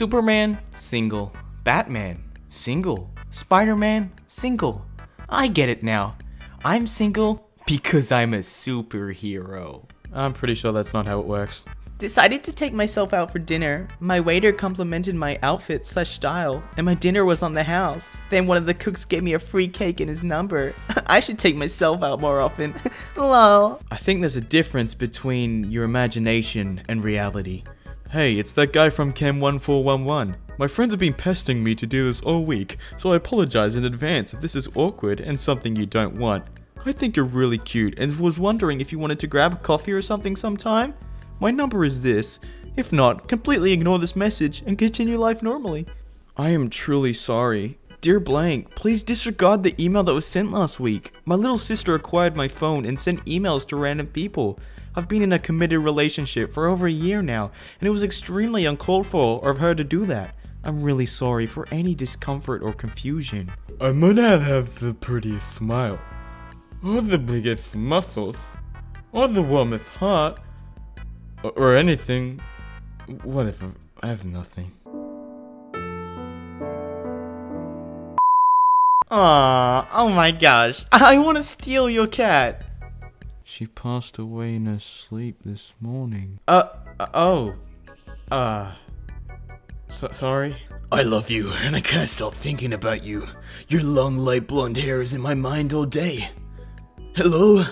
Superman, single. Batman, single. Spider Man, single. I get it now. I'm single because I'm a superhero. I'm pretty sure that's not how it works. Decided to take myself out for dinner. My waiter complimented my outfit slash style, and my dinner was on the house. Then one of the cooks gave me a free cake and his number. I should take myself out more often. Lol. I think there's a difference between your imagination and reality. Hey, it's that guy from Chem 1411. My friends have been pestering me to do this all week, so I apologize in advance if this is awkward and something you don't want. I think you're really cute and was wondering if you wanted to grab a coffee or something sometime? My number is this. If not, completely ignore this message and continue life normally. I am truly sorry. Dear Blank, please disregard the email that was sent last week. My little sister acquired my phone and sent emails to random people. I've been in a committed relationship for over a year now, and it was extremely uncalled for of her to do that. I'm really sorry for any discomfort or confusion. I might not have the prettiest smile, or the biggest muscles, or the warmest heart, or, or anything. Whatever, I have nothing. Aww, oh my gosh, I want to steal your cat. She passed away in her sleep this morning. Uh, uh oh. Uh, so, sorry? I love you, and I can't stop thinking about you. Your long, light blonde hair is in my mind all day. Hello?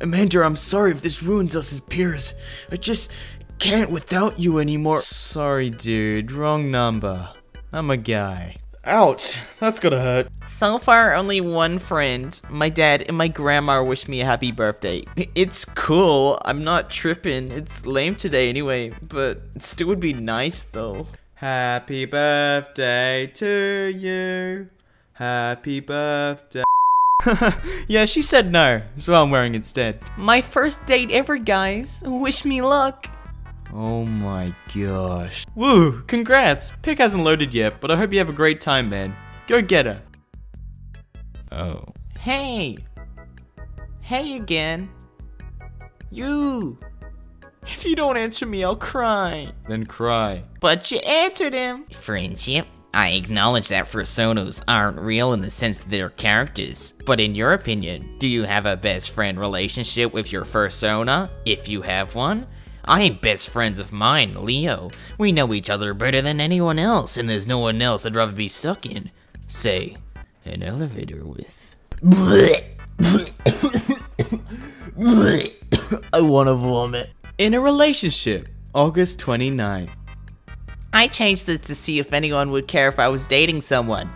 Amanda, I'm sorry if this ruins us as peers. I just can't without you anymore. Sorry, dude. Wrong number. I'm a guy. Ouch, that's gotta hurt. So far, only one friend, my dad and my grandma wished me a happy birthday. It's cool, I'm not tripping. It's lame today anyway, but it still would be nice though. Happy birthday to you. Happy birthday. yeah, she said no, so I'm wearing instead. My first date ever, guys. Wish me luck. Oh my gosh. Woo, congrats. Pic hasn't loaded yet, but I hope you have a great time, man. Go get her. Oh. Hey. Hey again. You. If you don't answer me, I'll cry. Then cry. But you answered him. Friendship? I acknowledge that personas aren't real in the sense that they're characters, but in your opinion, do you have a best friend relationship with your fursona? If you have one, I am best friends of mine, Leo. We know each other better than anyone else, and there's no one else I'd rather be stuck in. Say, an elevator with. I wanna vomit. In a relationship, August 29. I changed this to see if anyone would care if I was dating someone.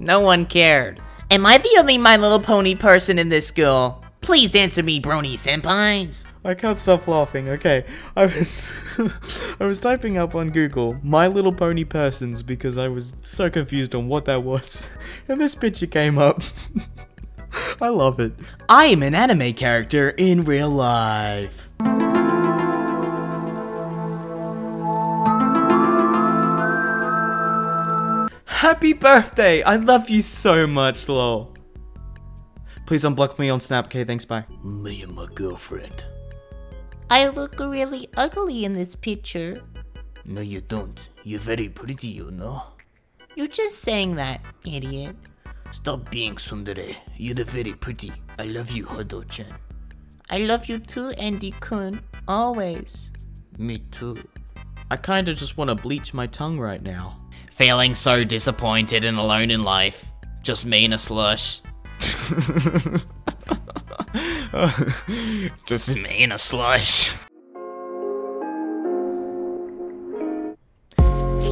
No one cared. Am I the only My Little Pony person in this school? Please answer me, Brony Senpais. I can't stop laughing. Okay, I was I was typing up on Google My Little Pony persons because I was so confused on what that was, and this picture came up. I love it. I am an anime character in real life. Happy birthday! I love you so much, lol. Please unblock me on Snap, okay? Thanks, bye. Me and my girlfriend. I look really ugly in this picture. No, you don't. You're very pretty, you know. You're just saying that, idiot. Stop being Tsundere. You're very pretty. I love you, Hodo-chan. I love you too, Andy-kun. Always. Me too. I kinda just wanna bleach my tongue right now. Feeling so disappointed and alone in life. Just me in a slush. Just me in a slush.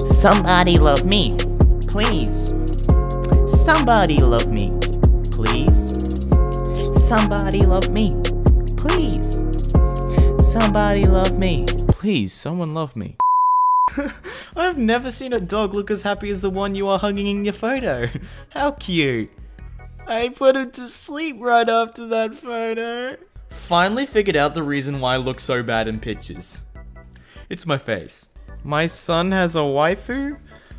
Somebody love me. Please. Somebody love me. Please. Somebody love me. Please. Somebody love me. Please, someone love me. I've never seen a dog look as happy as the one you are hugging in your photo. How cute. I put him to sleep right after that photo. Finally figured out the reason why I look so bad in pictures. It's my face. My son has a waifu?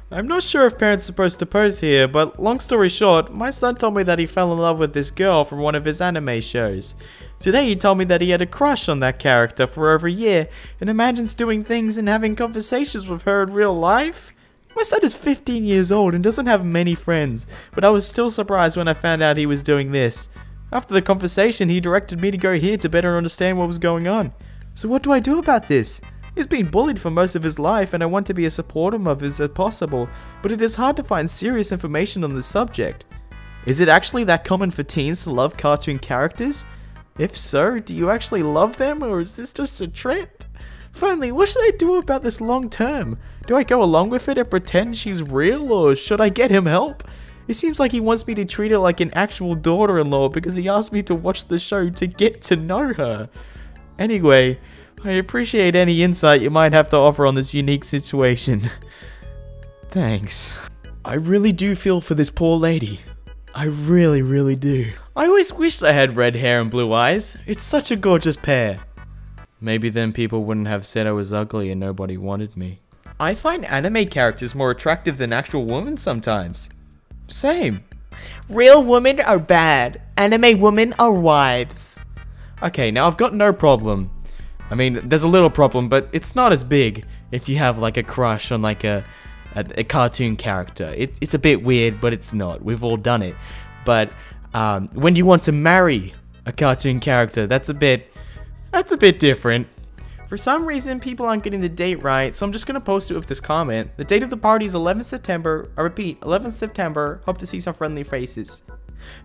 I'm not sure if parents are supposed to pose here, but long story short, my son told me that he fell in love with this girl from one of his anime shows. Today he told me that he had a crush on that character for over a year and imagines doing things and having conversations with her in real life. My son is 15 years old and doesn't have many friends, but I was still surprised when I found out he was doing this. After the conversation, he directed me to go here to better understand what was going on. So what do I do about this? He's been bullied for most of his life and I want to be as supportive of him as possible, but it is hard to find serious information on this subject. Is it actually that common for teens to love cartoon characters? If so, do you actually love them or is this just a trend? Finally, what should I do about this long term? Do I go along with it and pretend she's real or should I get him help? It seems like he wants me to treat her like an actual daughter-in-law because he asked me to watch the show to get to know her. Anyway, I appreciate any insight you might have to offer on this unique situation. Thanks. I really do feel for this poor lady. I really, really do. I always wished I had red hair and blue eyes. It's such a gorgeous pair. Maybe then people wouldn't have said I was ugly and nobody wanted me. I find anime characters more attractive than actual women sometimes. Same. Real women are bad. Anime women are wives. Okay, now I've got no problem I mean, there's a little problem, but it's not as big if you have like a crush on like a a, a cartoon character. It, it's a bit weird, but it's not. We've all done it. But um, when you want to marry a cartoon character, that's a bit that's a bit different. For some reason, people aren't getting the date right, so I'm just gonna post it with this comment. The date of the party is 11th September. I repeat, 11th September. Hope to see some friendly faces.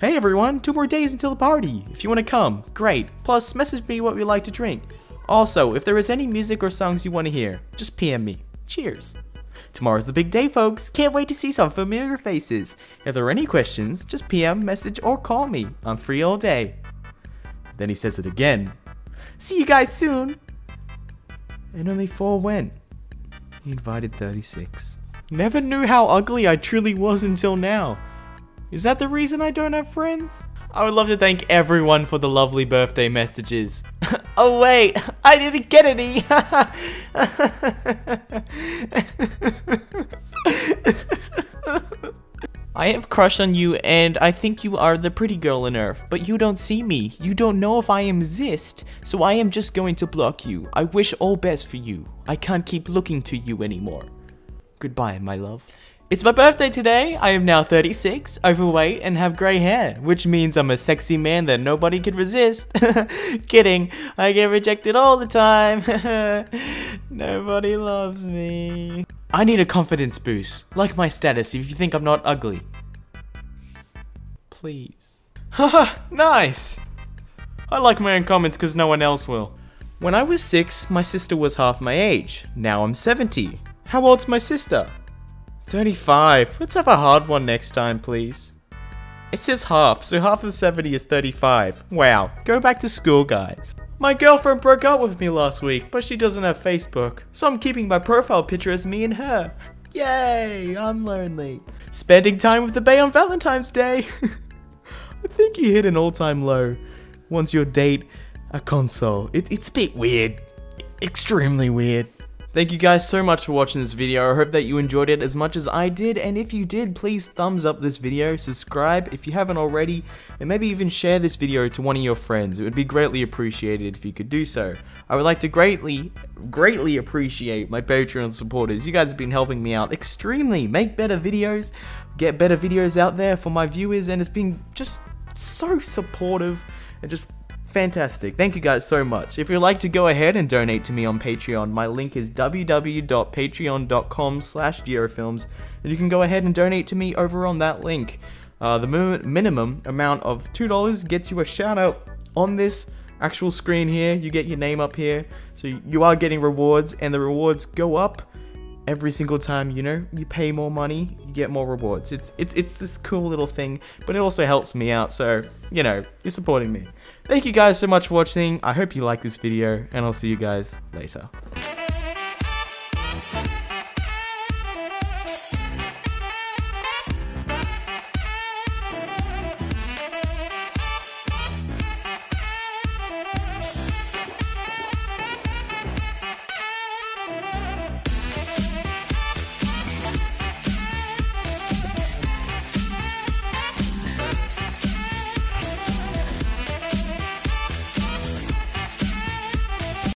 Hey everyone, two more days until the party. If you want to come, great. Plus, message me what you like to drink. Also, if there is any music or songs you want to hear, just PM me. Cheers. Tomorrow's the big day, folks. Can't wait to see some familiar faces. If there are any questions, just PM, message, or call me. I'm free all day. Then he says it again. See you guys soon. And only four went. He invited 36. Never knew how ugly I truly was until now. Is that the reason I don't have friends? I would love to thank everyone for the lovely birthday messages. oh wait, I didn't get any! I have crush on you and I think you are the pretty girl on earth, but you don't see me. You don't know if I exist, so I am just going to block you. I wish all best for you. I can't keep looking to you anymore. Goodbye, my love. It's my birthday today. I am now 36, overweight, and have grey hair, which means I'm a sexy man that nobody could resist. Kidding, I get rejected all the time. nobody loves me. I need a confidence boost, like my status if you think I'm not ugly. Please. Haha, nice! I like my own comments because no one else will. When I was 6, my sister was half my age. Now I'm 70. How old's my sister? 35. Let's have a hard one next time, please. It says half, so half of 70 is 35. Wow, go back to school, guys. My girlfriend broke up with me last week, but she doesn't have Facebook, so I'm keeping my profile picture as me and her. Yay, I'm lonely. Spending time with the Bay on Valentine's Day. I think you hit an all-time low once you date a console. It, it's a bit weird. Extremely weird. Thank you guys so much for watching this video. I hope that you enjoyed it as much as I did. And if you did, please thumbs up this video, subscribe if you haven't already, and maybe even share this video to one of your friends. It would be greatly appreciated if you could do so. I would like to greatly, greatly appreciate my Patreon supporters. You guys have been helping me out extremely. Make better videos, get better videos out there for my viewers, and it's been just so supportive and just Fantastic. Thank you guys so much. If you'd like to go ahead and donate to me on Patreon, my link is www.patreon.com slash and you can go ahead and donate to me over on that link. Uh, the minimum amount of $2 gets you a shout out on this actual screen here. You get your name up here. So you are getting rewards and the rewards go up every single time you know you pay more money you get more rewards. It's it's it's this cool little thing but it also helps me out so you know you're supporting me. Thank you guys so much for watching. I hope you like this video and i'll see you guys later